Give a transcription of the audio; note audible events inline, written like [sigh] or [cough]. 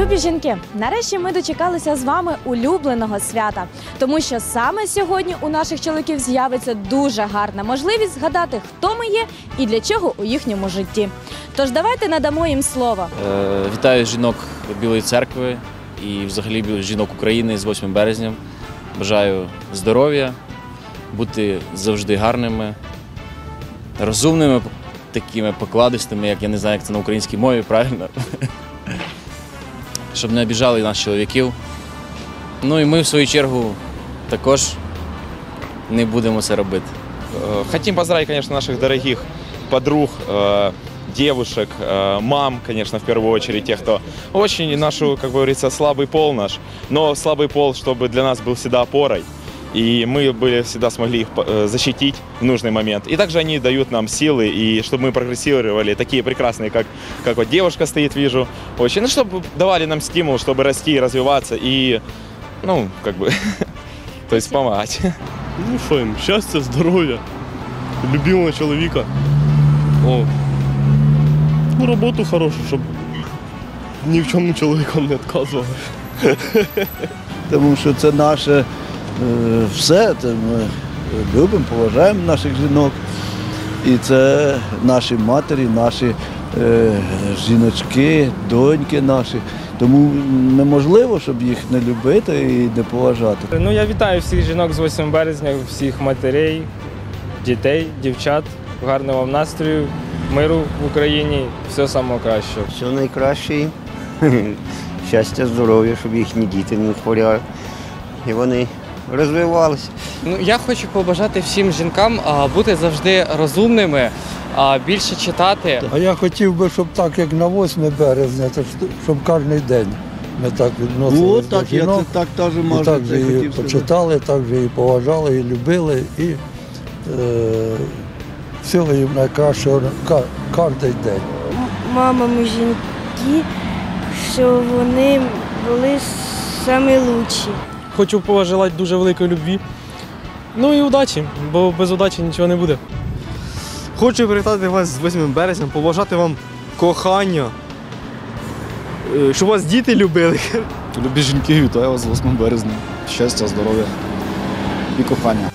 Любі жінки, нарешті ми дочекалися з вами улюбленого свята, тому що саме сьогодні у наших чоловіків з'явиться дуже гарна можливість згадати, хто ми є і для чого у їхньому житті. Тож давайте надамо їм слово. Е, Вітаю жінок Білої церкви і взагалі жінок України з 8 березня. Бажаю здоров'я, бути завжди гарними, розумними, такими покладистими, як я не знаю, як це на українській мові, правильно? [laughs] Щоб не обіжали нас чоловіків. Ну і ми, в свою чергу, також не будемо це робити. Э, Хотим поздравить, конечно, наших дорогих подруг, э, девушек, э, мам, конечно, в первую очередь, тех, кто очень нашу, как говорится, слабый пол наш, но слабый пол, чтобы для нас был всегда опорой, и мы были всегда смогли их э, защитить в нужный момент. И также они дают нам силы, и чтобы мы прогрессировали, такие прекрасные, как, как вот девушка стоит, вижу, очень, ну, чтобы давали нам стимул, чтобы расти и развиваться, и, ну, как бы, [laughs] то есть помогать. Ну що їм, щастя, здоров'я, любимого чоловіка. О. Ну, роботу хорошу, щоб ні в чому чоловікам не відказували. тому що це наше е, все. Це ми любимо, поважаємо наших жінок. І це наші матері, наші е, жіночки, доньки наші. Тому неможливо, щоб їх не любити і не поважати. Ну, я вітаю всіх жінок з 8 березня, всіх матерей, дітей, дівчат. Гарного вам настрою, миру в Україні, самого кращого. Все найкраще. [laughs] Щастя, здоров'я, щоб їхні діти не хворіли. І вони розвивалися. Ну, я хочу побажати всім жінкам а, бути завжди розумними, а, більше читати. А я хотів би, щоб так, як на 8 березня, то щоб кожен день ми так відносилися От так, до я жінок. це так теж і так же її почитали, так же її поважали, і любили, і е, всього їм найкращого кожен день. мамами жінки, що вони були лучші. Хочу пожелати дуже великої любві. Ну і удачі, бо без удачі нічого не буде. Хочу привітати вас з 8 березня, побажати вам кохання, е, щоб вас діти любили. Любі жінки, вітаю вас з 8 березня. Щастя, здоров'я і кохання.